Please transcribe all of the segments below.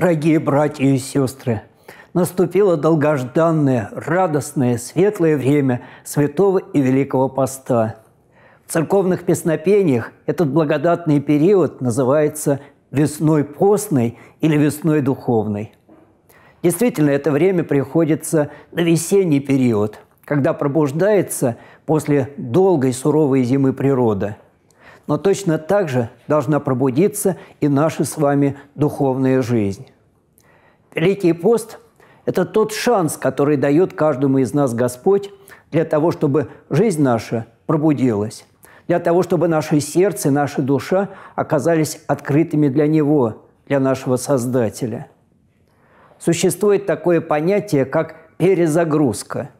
Дорогие братья и сестры, наступило долгожданное, радостное, светлое время Святого и Великого Поста. В церковных песнопениях этот благодатный период называется весной постной или весной духовной. Действительно, это время приходится на весенний период, когда пробуждается после долгой суровой зимы природа. Но точно так же должна пробудиться и наша с вами духовная жизнь. Великий пост – это тот шанс, который дает каждому из нас Господь для того, чтобы жизнь наша пробудилась, для того, чтобы наше сердце наша душа оказались открытыми для Него, для нашего Создателя. Существует такое понятие, как перезагрузка.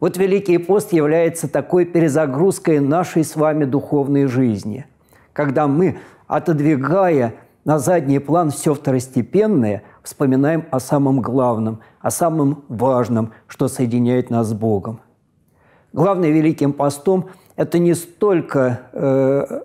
Вот Великий пост является такой перезагрузкой нашей с вами духовной жизни, когда мы, отодвигая на задний план все второстепенное, вспоминаем о самом главном, о самом важном, что соединяет нас с Богом. Главным великим постом – это не столько э,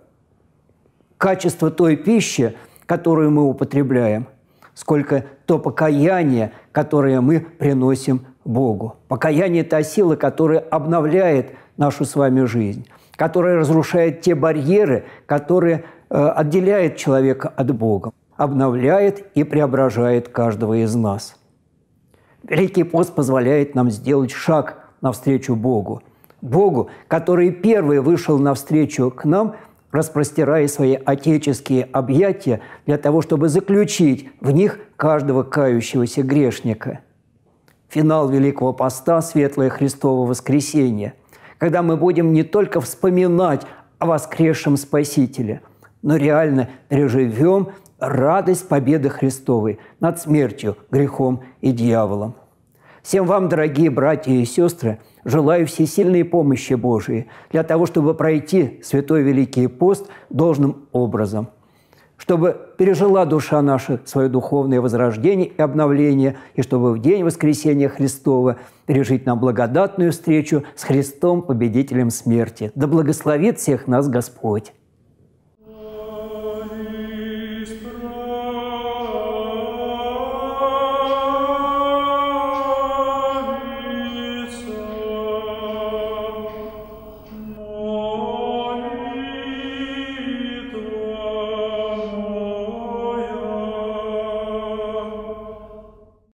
качество той пищи, которую мы употребляем, сколько то покаяние, которое мы приносим Богу. Покаяние – это сила, которая обновляет нашу с вами жизнь, которая разрушает те барьеры, которые э, отделяют человека от Бога обновляет и преображает каждого из нас. Великий пост позволяет нам сделать шаг навстречу Богу. Богу, который первый вышел навстречу к нам, распростирая свои отеческие объятия для того, чтобы заключить в них каждого кающегося грешника. Финал Великого Поста – Светлое Христово воскресенье, когда мы будем не только вспоминать о воскресшем Спасителе, но реально переживем радость победы Христовой над смертью, грехом и дьяволом. Всем вам, дорогие братья и сестры, желаю всесильной помощи Божией для того, чтобы пройти Святой Великий пост должным образом, чтобы пережила душа наша свое духовное возрождение и обновление, и чтобы в день воскресения Христова пережить нам благодатную встречу с Христом, победителем смерти. Да благословит всех нас Господь!